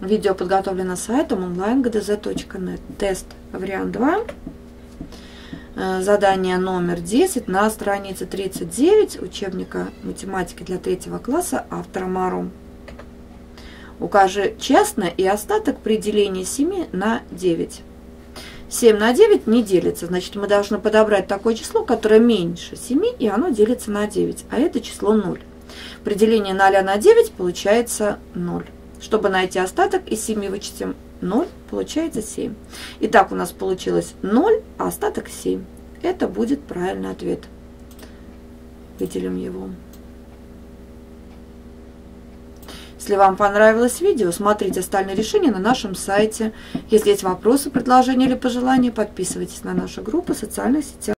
Видео подготовлено сайтом onlinegdz.net. Тест вариант 2. Э, задание номер 10 на странице 39 учебника математики для третьего класса автора Мару. Укажи честно и остаток при делении 7 на 9. 7 на 9 не делится, значит мы должны подобрать такое число, которое меньше 7, и оно делится на 9, а это число 0. При делении 0 на 9 получается 0. Чтобы найти остаток, из 7 вычтем 0, получается 7. Итак, у нас получилось 0, а остаток 7. Это будет правильный ответ. Выделим его. Если вам понравилось видео, смотрите остальные решения на нашем сайте. Если есть вопросы, предложения или пожелания, подписывайтесь на нашу группу в социальных сетях.